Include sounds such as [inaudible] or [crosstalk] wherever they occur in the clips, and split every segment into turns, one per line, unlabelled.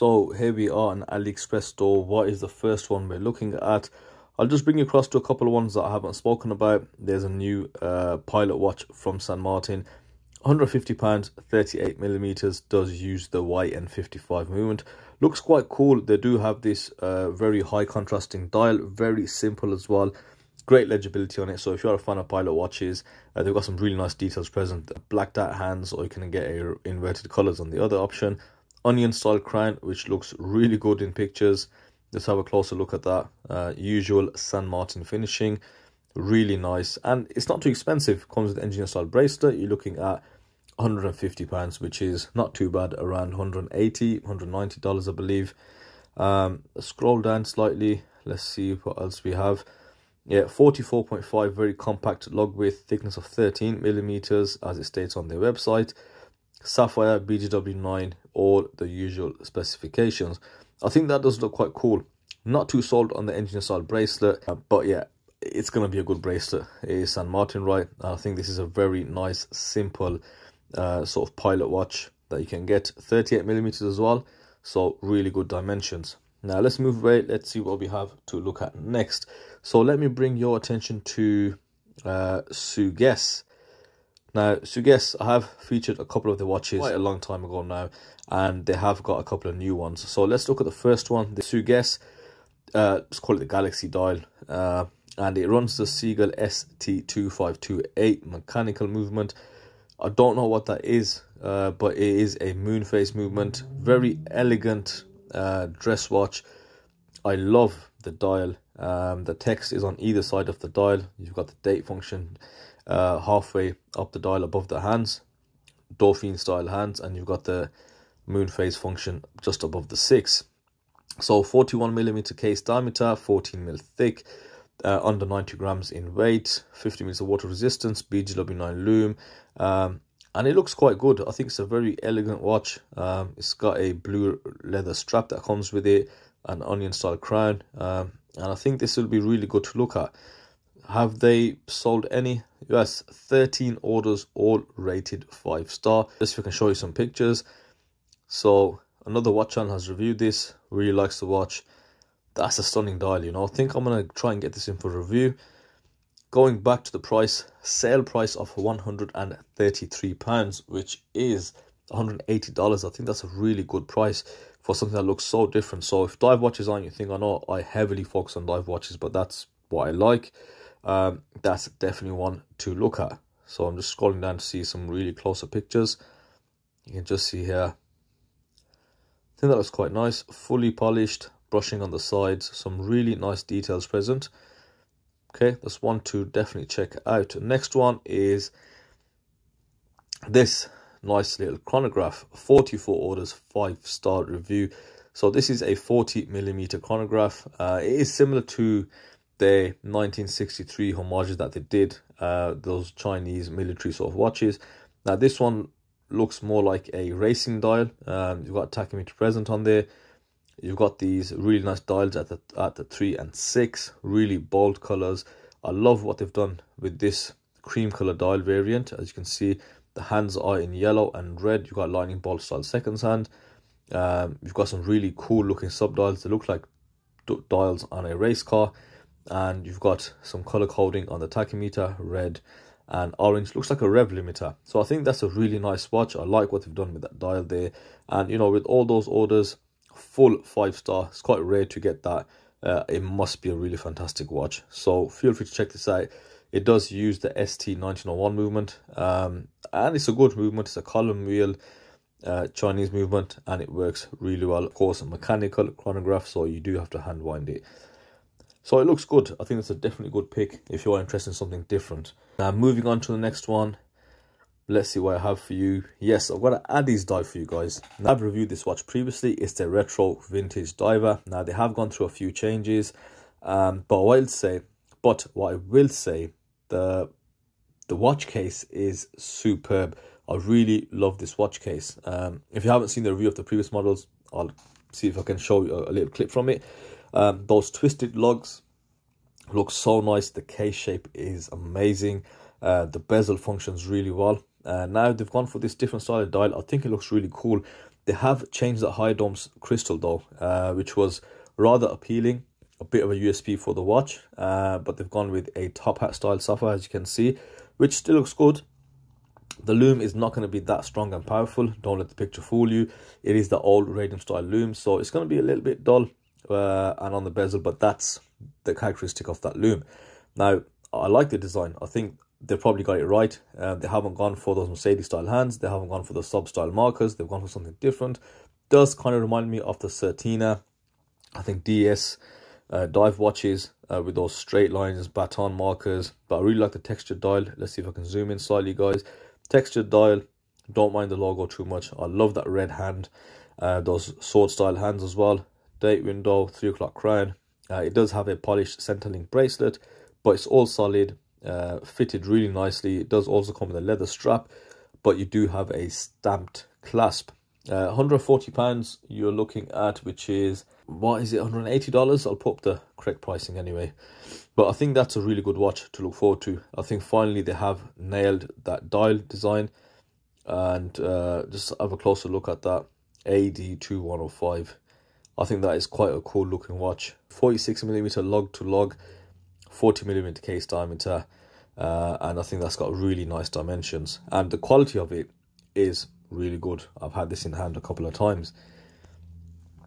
So here we are in AliExpress store. What is the first one we're looking at? I'll just bring you across to a couple of ones that I haven't spoken about. There's a new uh, pilot watch from San Martin. 150 pounds 38 millimeters does use the YN55 movement looks quite cool they do have this uh, very high contrasting dial very simple as well great legibility on it so if you're a fan of pilot watches uh, they've got some really nice details present blacked out hands or you can get a inverted colors on the other option onion style crown which looks really good in pictures. Let's have a closer look at that. Uh, usual san Martin finishing. Really nice. And it's not too expensive. Comes with engineer style bracelet. You're looking at 150 pounds which is not too bad. Around 180 190 dollars i believe. Um scroll down slightly. Let's see what else we have. Yeah 44.5 very compact log width thickness of 13 millimeters as it states on their website. Sapphire bgw9 all the usual specifications i think that does look quite cool not too sold on the engineer style bracelet but yeah it's going to be a good bracelet. It is St. Martin, right? I think this is a very nice, simple uh, sort of pilot watch that you can get. 38 millimeters as well. So really good dimensions. Now let's move away. Let's see what we have to look at next. So let me bring your attention to uh, Sugess. Now, Sugess, I have featured a couple of the watches quite a long time ago now, and they have got a couple of new ones. So let's look at the first one, the Sugess, Uh, let's call it the Galaxy dial. Uh, and it runs the Seagull ST2528 mechanical movement. I don't know what that is, uh, but it is a moon phase movement. Very elegant uh, dress watch. I love the dial. Um, the text is on either side of the dial. You've got the date function uh, halfway up the dial above the hands, Dauphine style hands, and you've got the moon phase function just above the six. So 41 millimeter case diameter, 14 mil thick uh, under 90 grams in weight, 50 meters of water resistance, BGW9 lume, um, and it looks quite good. I think it's a very elegant watch. Um, it's got a blue leather strap that comes with it, an onion style crown, um, and I think this will be really good to look at. Have they sold any? Yes, 13 orders, all rated 5 star. Just I can show you some pictures. So, another watch channel has reviewed this, really likes the watch that's a stunning dial you know i think i'm gonna try and get this in for review going back to the price sale price of 133 pounds which is 180 dollars i think that's a really good price for something that looks so different so if dive watches aren't your thing i know i heavily focus on dive watches but that's what i like um, that's definitely one to look at so i'm just scrolling down to see some really closer pictures you can just see here I think that looks quite nice fully polished brushing on the sides, some really nice details present. Okay, that's one to definitely check out. Next one is this nice little chronograph, 44 orders, 5 star review. So this is a 40 millimeter chronograph. Uh, it is similar to the 1963 homages that they did, uh, those Chinese military sort of watches. Now this one looks more like a racing dial. Um, you've got tachymeter present on there. You've got these really nice dials at the at the three and six, really bold colors. I love what they've done with this cream color dial variant. As you can see, the hands are in yellow and red. You've got lightning bolt style seconds hand. Um, you've got some really cool looking sub dials. They look like dials on a race car. And you've got some color coding on the tachymeter, red and orange. Looks like a rev limiter. So I think that's a really nice watch. I like what they've done with that dial there. And, you know, with all those orders, full five star. It's quite rare to get that. Uh, it must be a really fantastic watch. So feel free to check this out. It does use the ST1901 movement. Um, and it's a good movement. It's a column wheel uh, Chinese movement and it works really well. Of course, a mechanical chronograph, so you do have to hand wind it. So it looks good. I think it's a definitely good pick if you are interested in something different. Now, moving on to the next one let's see what I have for you. Yes, I've got an Addiesdive for you guys. Now, I've reviewed this watch previously. It's the Retro Vintage Diver. Now, they have gone through a few changes. Um, but what I'll say, but what I will say, the the watch case is superb. I really love this watch case. Um, if you haven't seen the review of the previous models, I'll see if I can show you a, a little clip from it. Um, those twisted lugs look so nice. The case shape is amazing. Uh, the bezel functions really well. Uh, now they've gone for this different style of dial. I think it looks really cool. They have changed the high domes crystal though, uh, which was rather appealing. A bit of a USP for the watch, uh, but they've gone with a top hat style sapphire, as you can see, which still looks good. The lume is not going to be that strong and powerful. Don't let the picture fool you. It is the old radium style lume, so it's going to be a little bit dull uh, and on the bezel, but that's the characteristic of that lume. Now, I like the design. I think they probably got it right. Uh, they haven't gone for those Mercedes style hands. They haven't gone for the sub style markers. They've gone for something different. Does kind of remind me of the Certina, I think DS uh, dive watches uh, with those straight lines, baton markers. But I really like the textured dial. Let's see if I can zoom in slightly, guys. Textured dial. Don't mind the logo too much. I love that red hand. Uh, those sword style hands as well. Date window, 3 o'clock crown. Uh, it does have a polished centre link bracelet, but it's all solid uh, fitted really nicely. It does also come with a leather strap, but you do have a stamped clasp. Uh, 140 pounds you're looking at, which is what is it, 180 dollars? I'll put up the correct pricing anyway. But I think that's a really good watch to look forward to. I think finally they have nailed that dial design, and uh, just have a closer look at that AD2105. I think that is quite a cool looking watch. 46 millimeter log to log, 40 millimeter case diameter uh, and I think that's got really nice dimensions. And the quality of it is really good. I've had this in hand a couple of times.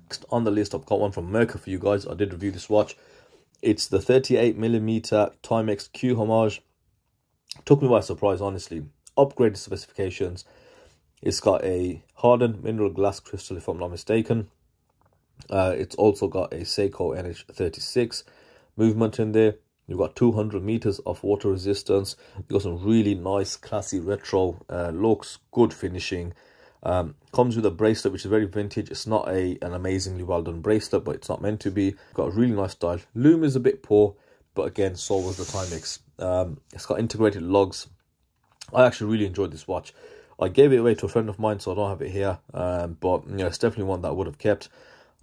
Next on the list I've got one from Mirka for you guys. I did review this watch. It's the 38 millimeter Timex Q homage. Took me by surprise honestly. Upgraded specifications. It's got a hardened mineral glass crystal if I'm not mistaken uh, it's also got a Seiko NH36 movement in there You've got 200 meters of water resistance. You've got some really nice, classy retro uh, looks, good finishing. Um, comes with a bracelet which is very vintage. It's not a an amazingly well done bracelet, but it's not meant to be. Got a really nice style. Lume is a bit poor, but again, so was the Timex. Um, it's got integrated lugs. I actually really enjoyed this watch. I gave it away to a friend of mine, so I don't have it here. Um, but you know, it's definitely one that I would have kept.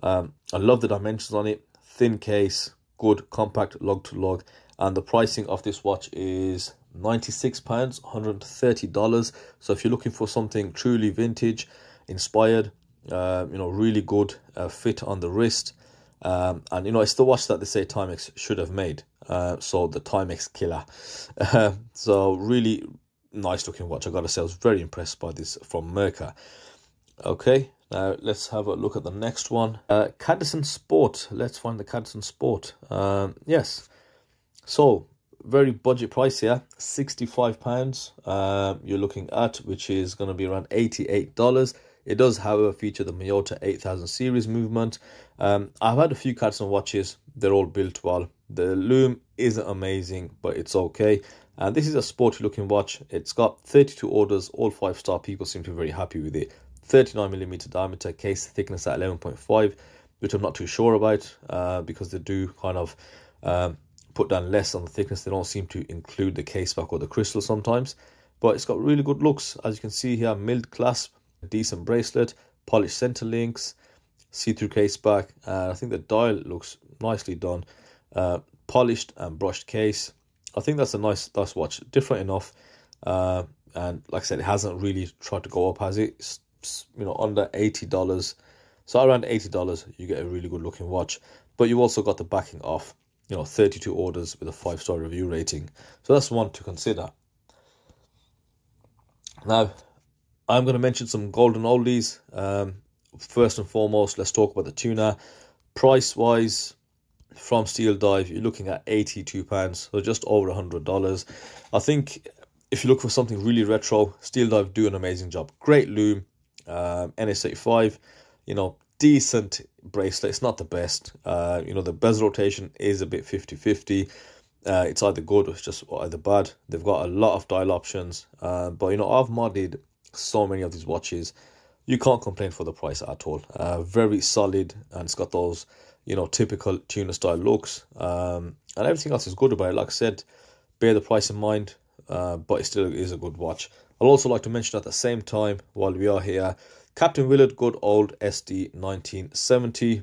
Um, I love the dimensions on it. Thin case, good compact log to log. and the pricing of this watch is 96 pounds 130 dollars so if you're looking for something truly vintage inspired uh, you know really good uh, fit on the wrist um, and you know it's the watch that they say timex should have made uh, so the timex killer [laughs] so really nice looking watch i gotta say i was very impressed by this from Mirka okay now let's have a look at the next one. Uh, Cadisen Sport. Let's find the Cadisen Sport. Um, yes. So very budget price here, £65 um, you're looking at, which is going to be around $88. It does, however, feature the Miyota 8000 series movement. Um, I've had a few Cadisen watches. They're all built well. The lume isn't amazing, but it's okay. And this is a sporty looking watch. It's got 32 orders. All five star people seem to be very happy with it. 39 millimeter diameter case thickness at 11.5 which i'm not too sure about uh, because they do kind of um, put down less on the thickness. They don't seem to include the case back or the crystal sometimes but it's got really good looks. As you can see here milled clasp decent bracelet polished center links see-through case back and i think the dial looks nicely done. Uh, polished and brushed case. I think that's a nice nice watch. Different enough uh, and like i said it hasn't really tried to go up has it? It's you know under eighty dollars. So around eighty dollars, you get a really good looking watch. But you also got the backing of you know 32 orders with a five star review rating. So that's one to consider. Now, I'm going to mention some golden oldies. Um, first and foremost, let's talk about the tuna. Price wise, from Steeldive, you're looking at £82, so just over $100. I think if you look for something really retro, Steeldive do an amazing job. Great lume, um, NH85, you know, decent bracelet. It's not the best. Uh, you know, the bezel rotation is a bit 50 50. Uh, it's either good or it's just either bad. They've got a lot of dial options. Uh, but, you know, I've modded so many of these watches. You can't complain for the price at all. Uh, very solid and it's got those, you know, typical tuna style looks. Um, and everything else is good about it. Like I said, bear the price in mind, uh, but it still is a good watch. I'd also like to mention at the same time, while we are here, Captain Willard Good Old SD 1970.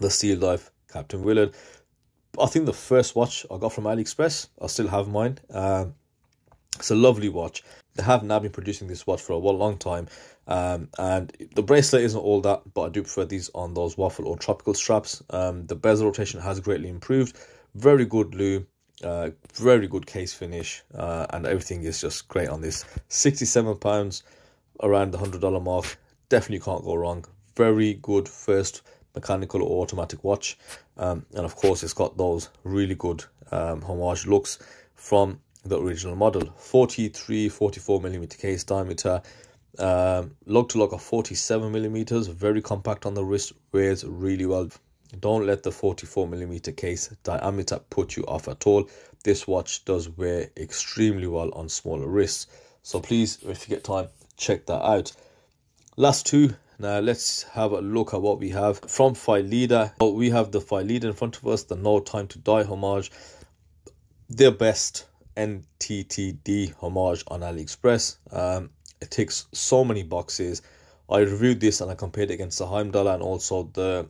The Steeldive Captain Willard. I think the first watch I got from AliExpress, I still have mine. Um, It's a lovely watch. They have now been producing this watch for a long time. Um, and the bracelet isn't all that, but I do prefer these on those waffle or tropical straps. Um, the bezel rotation has greatly improved. Very good loo, uh, very good case finish, uh, and everything is just great on this. Sixty-seven pounds, around the hundred dollar mark. Definitely can't go wrong. Very good first mechanical or automatic watch, um, and of course it's got those really good um, homage looks from the original model 43 44 millimeter case diameter um, lug to lug of 47 millimeters very compact on the wrist wears really well don't let the 44 millimeter case diameter put you off at all this watch does wear extremely well on smaller wrists so please if you get time check that out last two now let's have a look at what we have from. Oh, we have the Phylida in front of us, the No Time to Die homage. Their best NTTD homage on AliExpress. Um, it ticks so many boxes. I reviewed this and I compared it against the Heimdallr and also the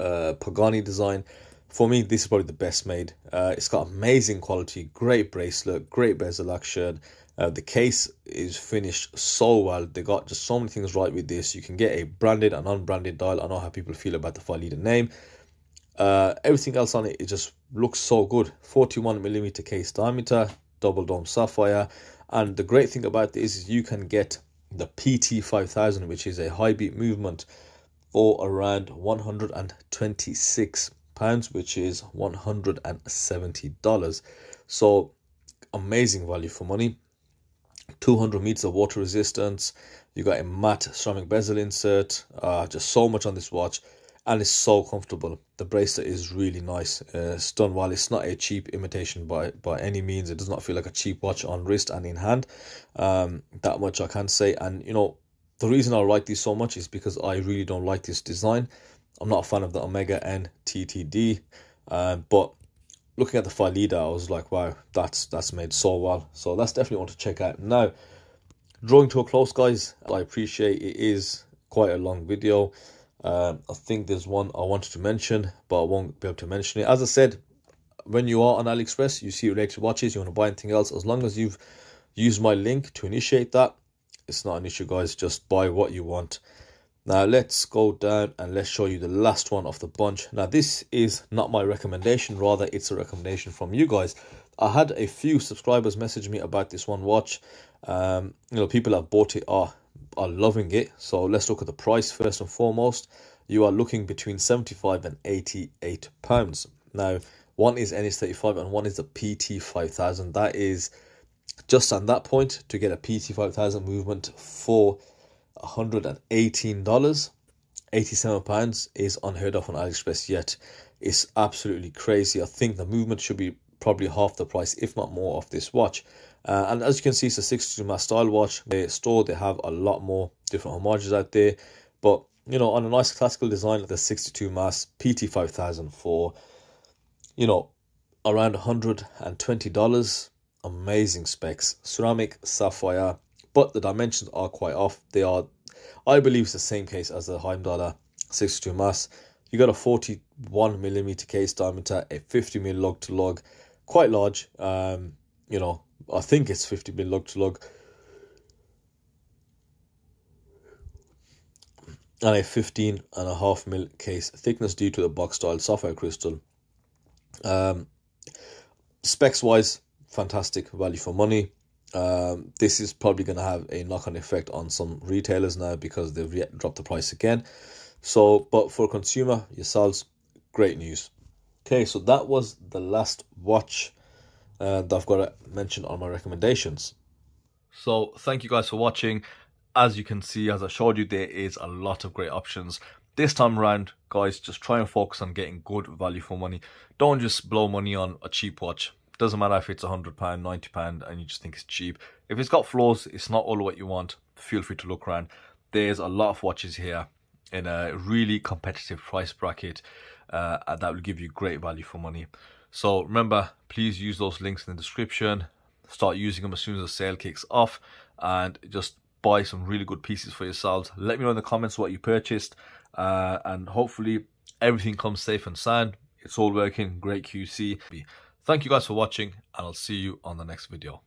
uh, Pagani design. For me, this is probably the best made. Uh, it's got amazing quality, great bracelet, great bezel action. Uh, the case is finished so well. They got just so many things right with this. You can get a branded and unbranded dial. I know how people feel about the Phylida name. Uh, everything else on it, it just looks so good. 41 millimeter case diameter, double dome sapphire. And the great thing about this is you can get the PT5000, which is a high beat movement for around 126 pounds, which is $170. So amazing value for money. 200 meters of water resistance. You got a matte ceramic bezel insert. Uh, just so much on this watch and it's so comfortable. The bracelet is really nice. Uh, it's done. It's not a cheap imitation by by any means. It does not feel like a cheap watch on wrist and in hand. Um, that much I can say. And you know, the reason I like these so much is because I really don't like this design. I'm not a fan of the Omega N TTD, uh, but looking at the Phylida, I was like, wow, that's that's made so well. So that's definitely one to check out. Now, drawing to a close, guys. I appreciate it is quite a long video. Uh, I think there's one I wanted to mention, but I won't be able to mention it. As I said, when you are on AliExpress, you see related watches, you want to buy anything else, as long as you've used my link to initiate that, it's not an issue, guys. Just buy what you want. Now, let's go down and let's show you the last one of the bunch. Now, this is not my recommendation, rather, it's a recommendation from you guys. I had a few subscribers message me about this one watch. Um, you know, people have bought it are are loving it. So let's look at the price first and foremost. You are looking between 75 and 88 pounds. Now, one is NH35 and one is the PT5000. That is just on that point to get a PT5000 movement for $118. 87 pounds is unheard of on AliExpress yet. It's absolutely crazy. I think the movement should be probably half the price, if not more, of this watch. Uh, and as you can see, it's a 62mas style watch. They store, they have a lot more different homages out there. But, you know, on a nice classical design like the 62mas PT5000 for, you know, around $120. Amazing specs. Ceramic, sapphire, but the dimensions are quite off. They are, I believe, it's the same case as the Heimdallr 62mas. You got a 41 millimeter case diameter, a 50 mm log to log, quite large. Um, you know, I think it's 50 mil log to log. And a 15 and a half mil case thickness due to the box style sapphire crystal. Um, specs wise, fantastic value for money. Um, this is probably going to have a knock on effect on some retailers now because they've yet dropped the price again. So, but for consumer yourselves, great news. Okay, so that was the last watch uh, that I've got to mention on my recommendations. So thank you guys for watching. As you can see, as I showed you, there is a lot of great options. This time around, guys, just try and focus on getting good value for money. Don't just blow money on a cheap watch. Doesn't matter if it's £100, £90 and you just think it's cheap. If it's got flaws, it's not all what you want, feel free to look around. There's a lot of watches here in a really competitive price bracket uh, that will give you great value for money. So remember, please use those links in the description. Start using them as soon as the sale kicks off and just buy some really good pieces for yourselves. Let me know in the comments what you purchased uh, and hopefully everything comes safe and sound. It's all working, great QC. Thank you guys for watching and I'll see you on the next video.